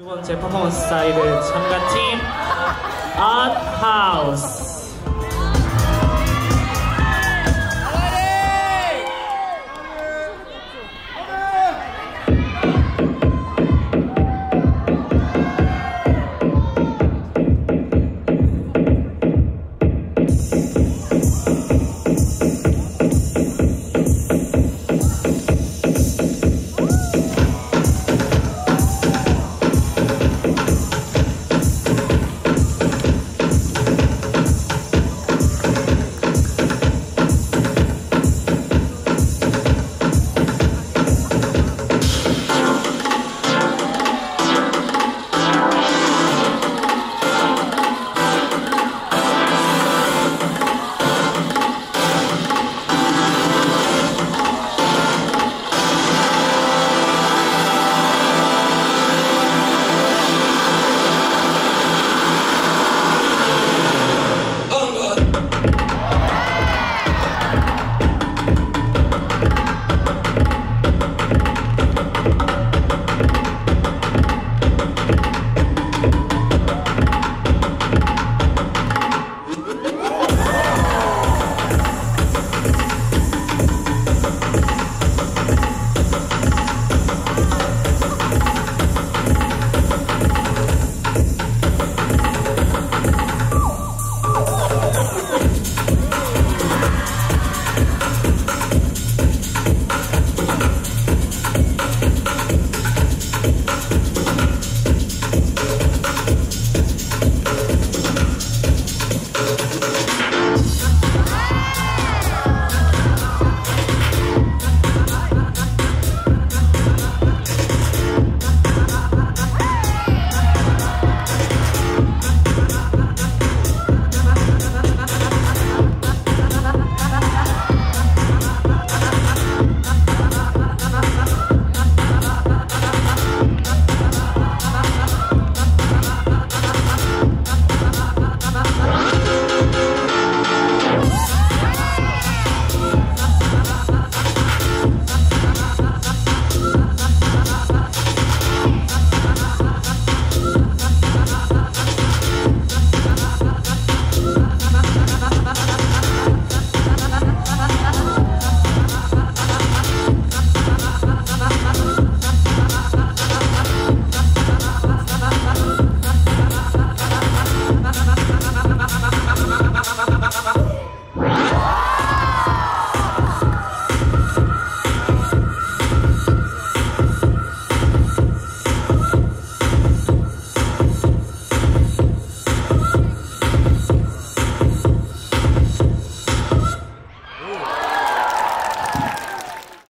두 번째 퍼포먼스 사이드 참가팀 아트하우스.